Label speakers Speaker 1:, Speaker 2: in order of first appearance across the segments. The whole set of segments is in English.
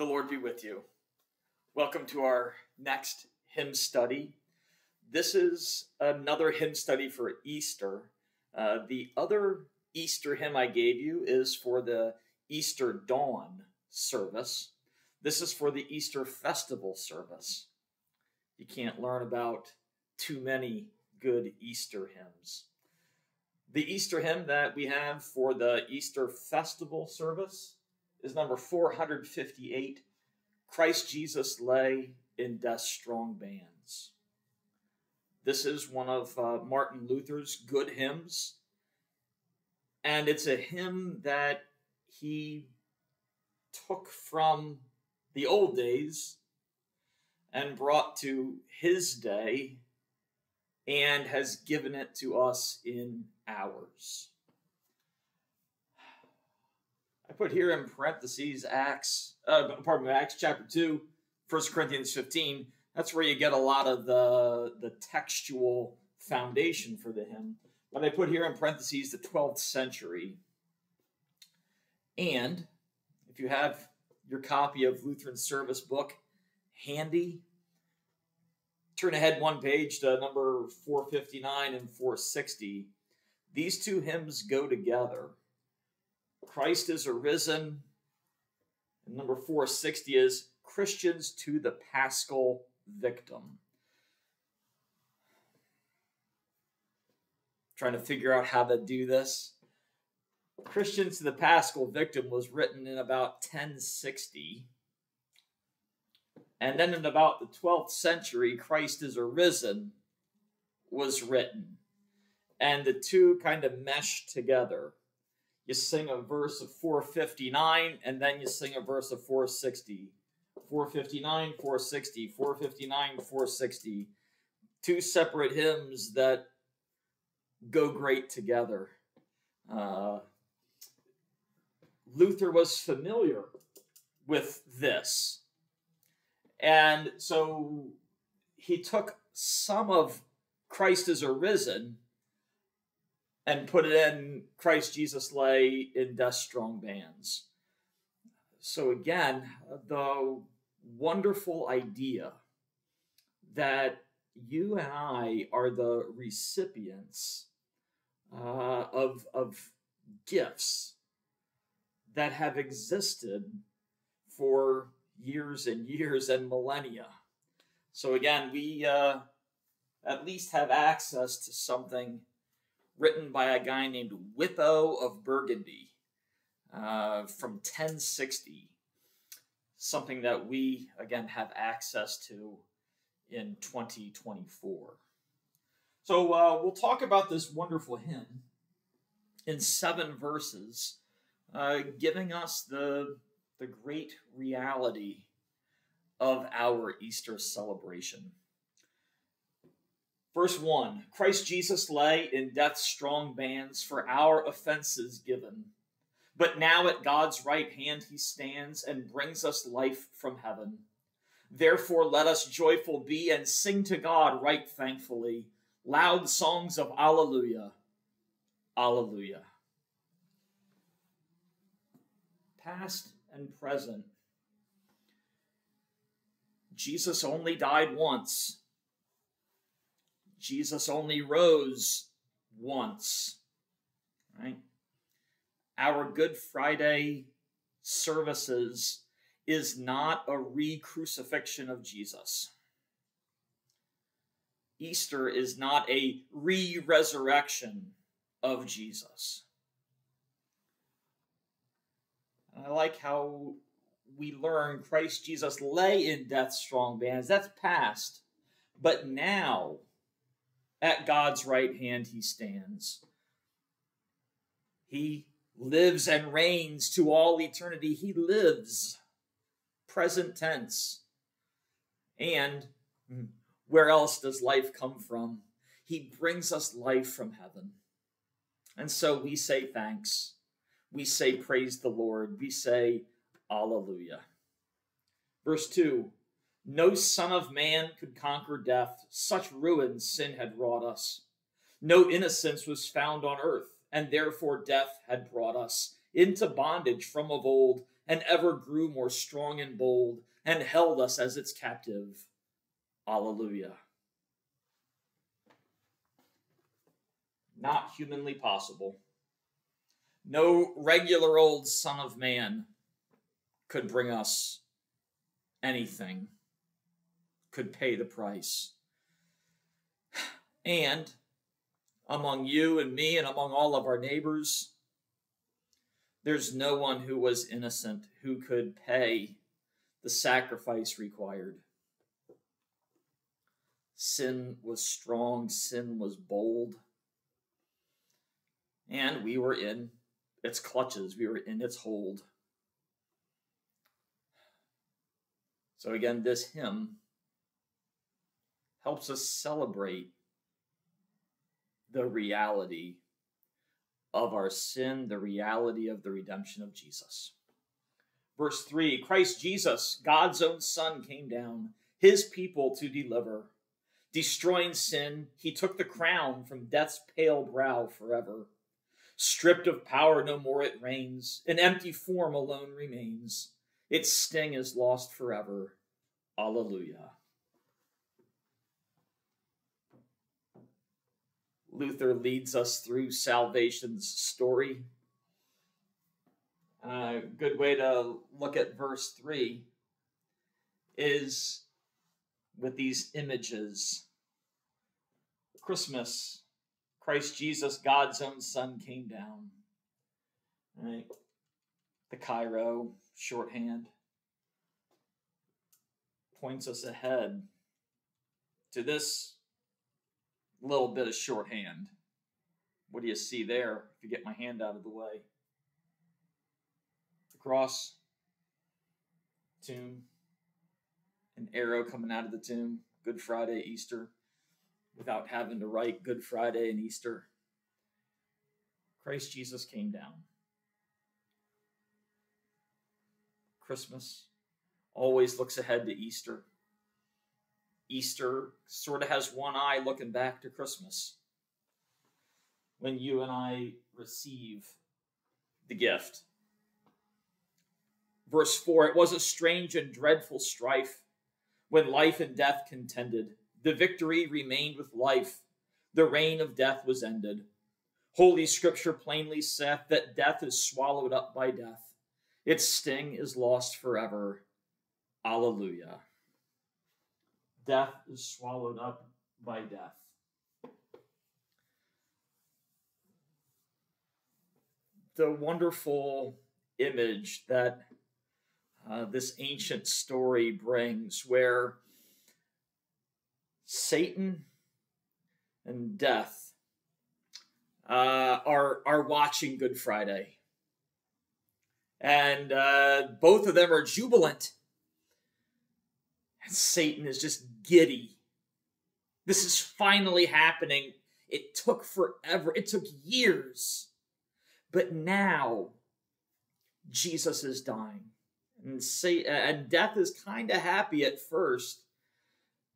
Speaker 1: The Lord be with you. Welcome to our next hymn study. This is another hymn study for Easter. Uh, the other Easter hymn I gave you is for the Easter dawn service. This is for the Easter festival service. You can't learn about too many good Easter hymns. The Easter hymn that we have for the Easter festival service is number 458 Christ Jesus lay in death's strong bands. This is one of uh, Martin Luther's good hymns, and it's a hymn that he took from the old days and brought to his day and has given it to us in ours. I put here in parentheses Acts, uh, pardon me, Acts chapter 2, 1 Corinthians 15. That's where you get a lot of the, the textual foundation for the hymn. But I put here in parentheses the 12th century. And if you have your copy of Lutheran Service Book handy, turn ahead one page to number 459 and 460. These two hymns go together. Christ is arisen. And number 460 is Christians to the Paschal Victim. Trying to figure out how to do this. Christians to the Paschal Victim was written in about 1060. And then in about the 12th century, Christ is arisen was written. And the two kind of mesh together. You sing a verse of 459, and then you sing a verse of 460. 459, 460, 459, 460. Two separate hymns that go great together. Uh, Luther was familiar with this and so he took some of Christ is arisen and put it in Christ Jesus lay in death's strong bands. So again, the wonderful idea that you and I are the recipients uh, of, of gifts that have existed for years and years and millennia. So again, we uh, at least have access to something written by a guy named Wippo of Burgundy uh, from 1060. Something that we, again, have access to in 2024. So uh, we'll talk about this wonderful hymn in seven verses, uh, giving us the the great reality of our Easter celebration. Verse 1 Christ Jesus lay in death's strong bands for our offenses given. But now at God's right hand he stands and brings us life from heaven. Therefore let us joyful be and sing to God right thankfully loud songs of Alleluia. Alleluia. Past and present. Jesus only died once. Jesus only rose once. Right? Our Good Friday services is not a re crucifixion of Jesus. Easter is not a re resurrection of Jesus. I like how we learn Christ Jesus lay in death's strong bands. That's past. But now, at God's right hand, he stands. He lives and reigns to all eternity. He lives, present tense. And where else does life come from? He brings us life from heaven. And so we say thanks we say, Praise the Lord. We say, Alleluia. Verse 2 No Son of Man could conquer death. Such ruin sin had wrought us. No innocence was found on earth, and therefore death had brought us into bondage from of old, and ever grew more strong and bold, and held us as its captive. Alleluia. Not humanly possible. No regular old Son of Man could bring us anything, could pay the price. And among you and me and among all of our neighbors, there's no one who was innocent who could pay the sacrifice required. Sin was strong, sin was bold, and we were in its clutches, we were in its hold. So, again, this hymn helps us celebrate the reality of our sin, the reality of the redemption of Jesus. Verse 3 Christ Jesus, God's own Son, came down, his people to deliver. Destroying sin, he took the crown from death's pale brow forever. Stripped of power, no more it reigns. An empty form alone remains. Its sting is lost forever. Alleluia. Luther leads us through salvation's story. A good way to look at verse 3 is with these images. Christmas, Christ Jesus, God's own Son, came down. Right? The Chi-Rho, shorthand, points us ahead to this little bit of shorthand. What do you see there? If you get my hand out of the way, the cross, tomb, an arrow coming out of the tomb, Good Friday, Easter, without having to write Good Friday and Easter. Christ Jesus came down. Christmas always looks ahead to Easter. Easter sort of has one eye looking back to Christmas when you and I receive the gift. Verse 4 It was a strange and dreadful strife when life and death contended. The victory remained with life, the reign of death was ended. Holy Scripture plainly saith that death is swallowed up by death, its sting is lost forever. Alleluia death is swallowed up by death. The wonderful image that uh, this ancient story brings, where Satan and death uh, are are watching Good Friday, and uh, both of them are jubilant and Satan is just giddy. This is finally happening. It took forever, it took years. But now, Jesus is dying. And, say, and death is kind of happy at first,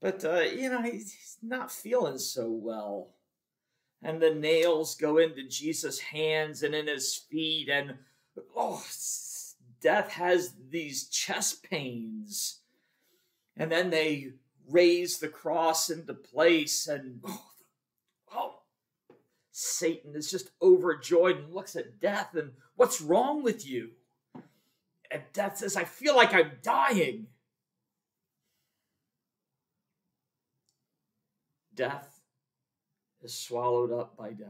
Speaker 1: but uh, you know he's not feeling so well. And the nails go into Jesus' hands and in his feet, and oh, death has these chest pains and then they raise the cross into place and oh, oh, Satan is just overjoyed and looks at death and what's wrong with you? And death says, I feel like I'm dying. Death is swallowed up by death.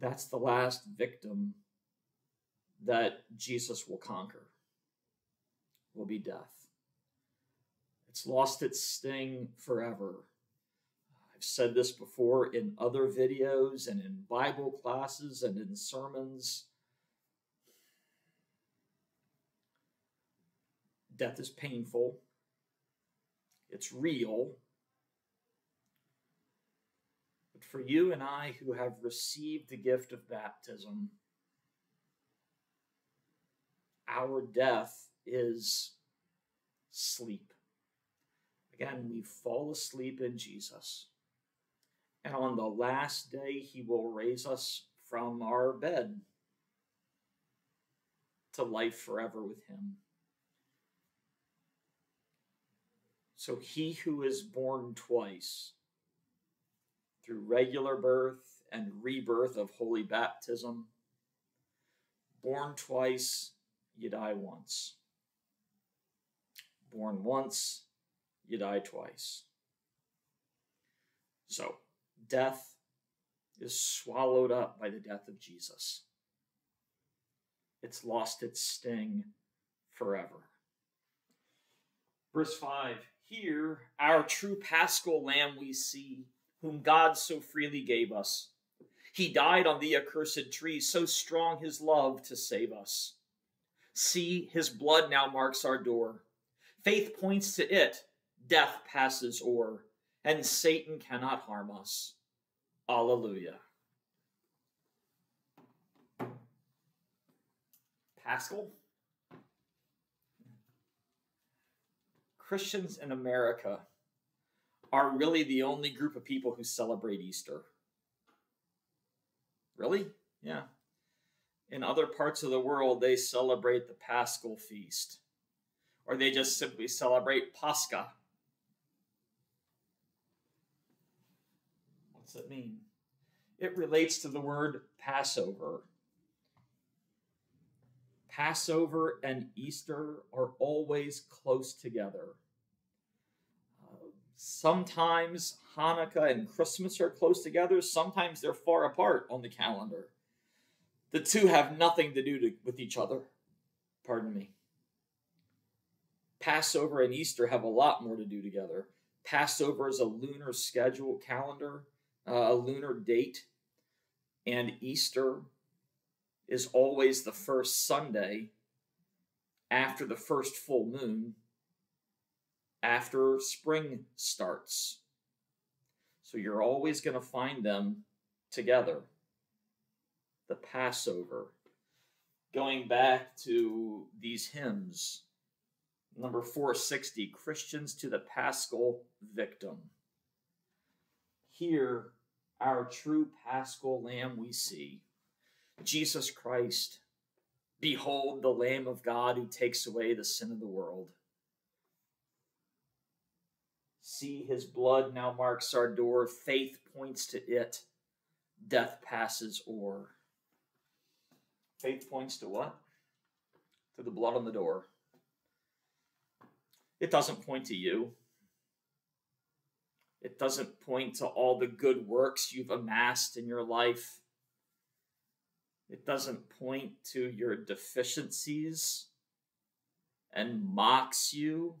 Speaker 1: That's the last victim that Jesus will conquer will be death. It's lost its sting forever. I've said this before in other videos and in Bible classes and in sermons. Death is painful, it's real. But for you and I who have received the gift of baptism, our death is sleep. Again, we fall asleep in Jesus. And on the last day, he will raise us from our bed to life forever with him. So he who is born twice, through regular birth and rebirth of holy baptism, born twice, you die once. Born once, you die twice. So, death is swallowed up by the death of Jesus. It's lost its sting forever. Verse 5 Here, our true paschal lamb we see, whom God so freely gave us. He died on the accursed tree, so strong his love to save us. See, his blood now marks our door. Faith points to it, death passes o'er, and Satan cannot harm us. Alleluia. Paschal? Christians in America are really the only group of people who celebrate Easter. Really? Yeah. In other parts of the world, they celebrate the Paschal feast, or they just simply celebrate Pascha. What's it mean? It relates to the word Passover. Passover and Easter are always close together. Sometimes Hanukkah and Christmas are close together, sometimes they're far apart on the calendar. The two have nothing to do to, with each other. Pardon me. Passover and Easter have a lot more to do together. Passover is a lunar schedule calendar, uh, a lunar date, and Easter is always the first Sunday after the first full moon, after spring starts. So you're always going to find them together. The Passover. Going back to these hymns, number 460 Christians to the Paschal Victim. Here, our true Paschal Lamb we see Jesus Christ. Behold the Lamb of God who takes away the sin of the world. See, his blood now marks our door. Faith points to it. Death passes o'er. Faith points to what? To the blood on the door. It doesn't point to you. It doesn't point to all the good works you've amassed in your life. It doesn't point to your deficiencies and mocks you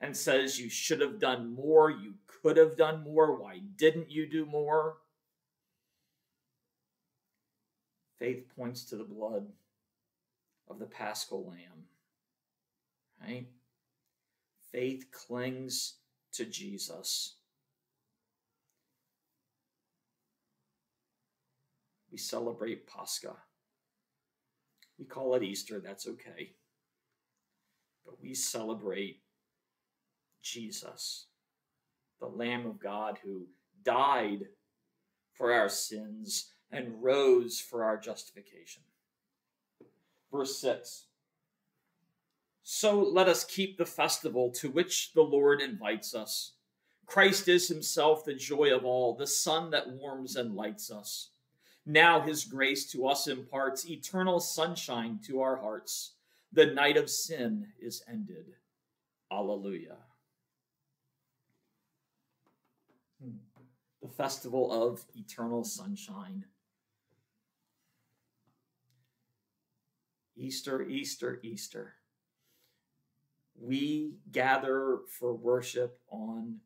Speaker 1: and says you should have done more, you could have done more, why didn't you do more? Faith points to the blood of the paschal lamb, right? Faith clings to Jesus. We celebrate Pascha. We call it Easter, that's okay. But we celebrate Jesus, the Lamb of God who died for our sins and rose for our justification. Verse 6 So let us keep the festival to which the Lord invites us. Christ is himself the joy of all, the sun that warms and lights us. Now his grace to us imparts eternal sunshine to our hearts. The night of sin is ended. Alleluia. Hmm. The festival of eternal sunshine. Easter, Easter, Easter. We gather for worship on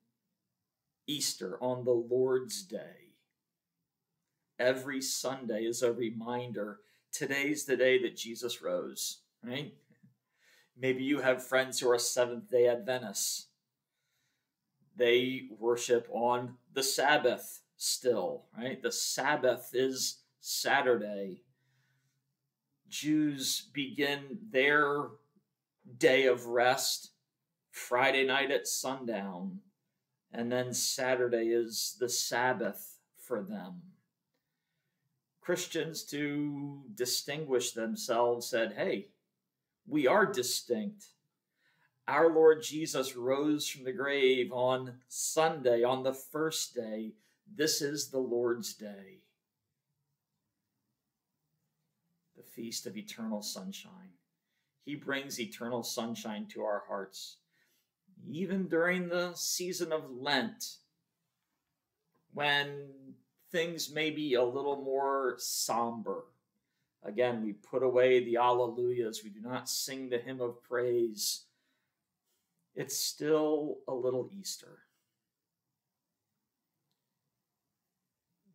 Speaker 1: Easter, on the Lord's Day every Sunday is a reminder today's the day that Jesus rose, right? Maybe you have friends who are Seventh day Adventists. They worship on the Sabbath still, right? The Sabbath is Saturday. Jews begin their day of rest Friday night at sundown And then Saturday is the Sabbath for them. Christians, to distinguish themselves, said, Hey, we are distinct. Our Lord Jesus rose from the grave on Sunday, on the first day. This is the Lord's day. The feast of eternal sunshine. He brings eternal sunshine to our hearts. Even during the season of Lent, when things may be a little more somber. Again, we put away the Alleluias. We do not sing the hymn of praise. It's still a little Easter.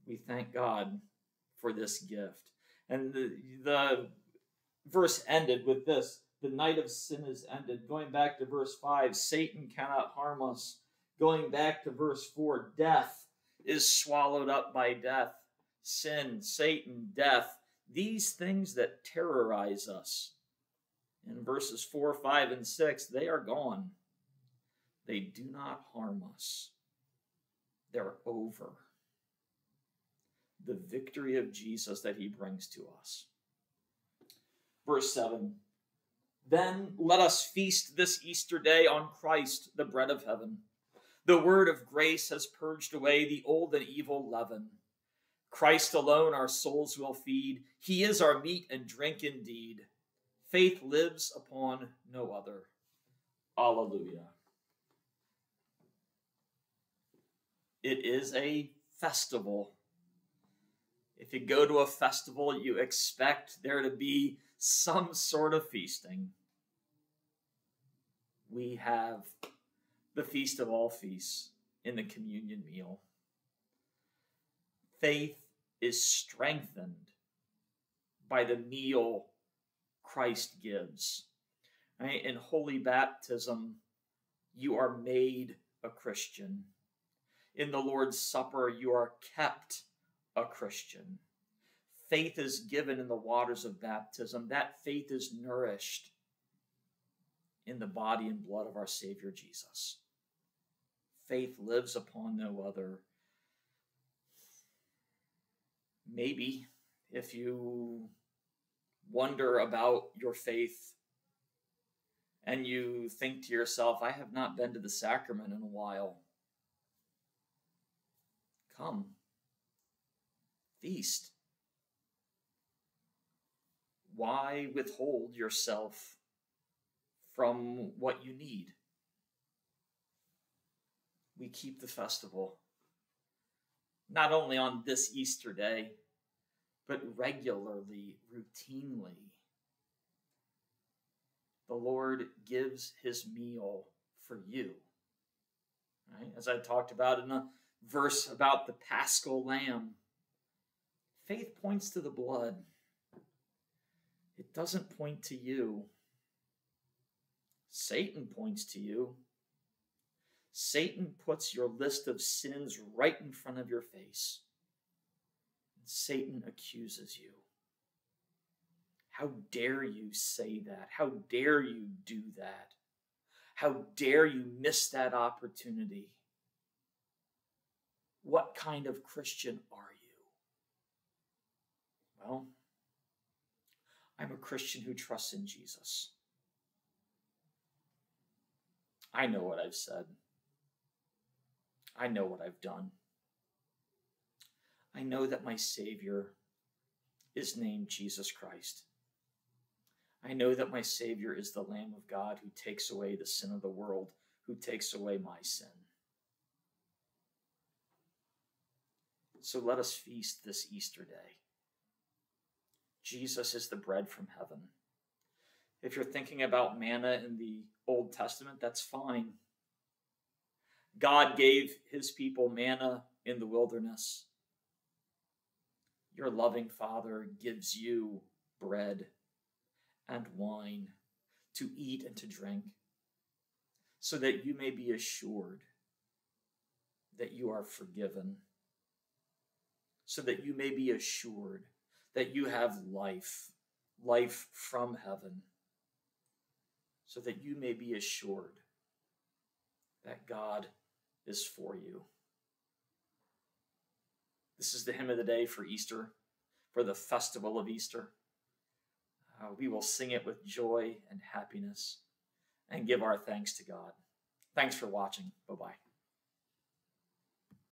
Speaker 1: We thank God for this gift. And the, the verse ended with this the night of sin is ended. Going back to verse 5, Satan cannot harm us. Going back to verse 4, death is swallowed up by death. Sin, Satan, death, these things that terrorize us. In verses 4, 5, and 6, they are gone. They do not harm us. They're over. The victory of Jesus that he brings to us. Verse 7 Then let us feast this Easter day on Christ, the bread of heaven. The word of grace has purged away the old and evil leaven. Christ alone our souls will feed. He is our meat and drink indeed. Faith lives upon no other. Alleluia. It is a festival. If you go to a festival, you expect there to be some sort of feasting. We have the feast of all feasts in the communion meal. Faith is strengthened by the meal Christ gives. Right? In holy baptism, you are made a Christian. In the Lord's Supper, you are kept a Christian. Faith is given in the waters of baptism. That faith is nourished in the body and blood of our Savior Jesus. Faith lives upon no other. Maybe if you wonder about your faith and you think to yourself, I have not been to the sacrament in a while, come, feast. Why withhold yourself from what you need. We keep the festival not only on this Easter day, but regularly, routinely. The Lord gives his meal for you. Right? As I talked about in a verse about the paschal lamb, faith points to the blood, it doesn't point to you. Satan points to you. Satan puts your list of sins right in front of your face. Satan accuses you. How dare you say that? How dare you do that? How dare you miss that opportunity? What kind of Christian are you? Well, I'm a Christian who trusts in Jesus. I know what I've said. I know what I've done. I know that my Savior is named Jesus Christ. I know that my Savior is the Lamb of God who takes away the sin of the world, who takes away my sin. So let us feast this Easter day. Jesus is the bread from heaven. If you're thinking about manna in the Old Testament, that's fine. God gave his people manna in the wilderness. Your loving Father gives you bread and wine to eat and to drink, so that you may be assured that you are forgiven, so that you may be assured that you have life, life from heaven so that you may be assured that God is for you. This is the hymn of the day for Easter, for the festival of Easter. Uh, we will sing it with joy and happiness and give our thanks to God. Thanks for watching. Bye bye.